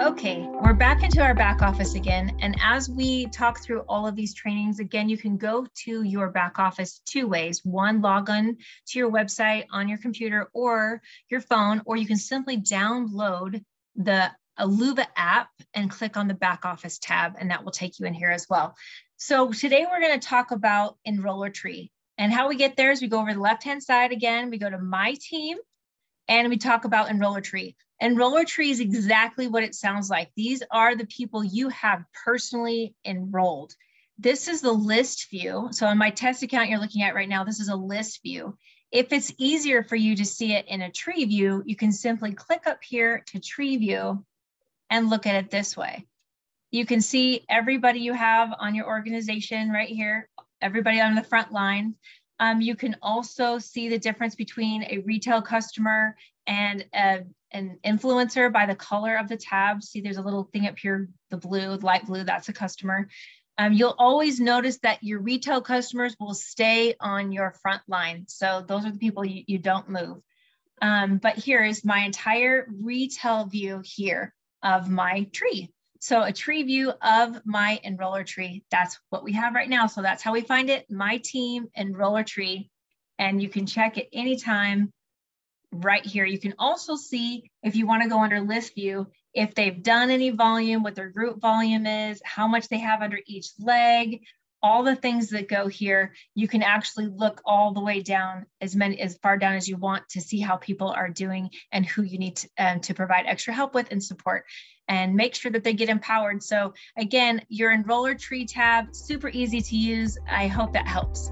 Okay, we're back into our back office again. And as we talk through all of these trainings, again, you can go to your back office two ways. One, log on to your website on your computer or your phone, or you can simply download the Aluva app and click on the back office tab, and that will take you in here as well. So today we're going to talk about Enroller Tree. And how we get there is we go over the left-hand side again, we go to My Team, and we talk about Enroller Tree. Enroller Tree is exactly what it sounds like. These are the people you have personally enrolled. This is the list view. So on my test account you're looking at right now, this is a list view. If it's easier for you to see it in a tree view, you can simply click up here to tree view and look at it this way. You can see everybody you have on your organization right here, everybody on the front line. Um, you can also see the difference between a retail customer and a, an influencer by the color of the tab. See, there's a little thing up here, the blue, light blue, that's a customer. Um, you'll always notice that your retail customers will stay on your front line. So those are the people you, you don't move. Um, but here is my entire retail view here of my tree. So a tree view of my enroller tree, that's what we have right now. So that's how we find it, my team enroller tree. And you can check it anytime right here. You can also see if you wanna go under list view, if they've done any volume, what their group volume is, how much they have under each leg, all the things that go here, you can actually look all the way down as many as far down as you want to see how people are doing and who you need to, um, to provide extra help with and support and make sure that they get empowered. So again, your enroller tree tab, super easy to use. I hope that helps.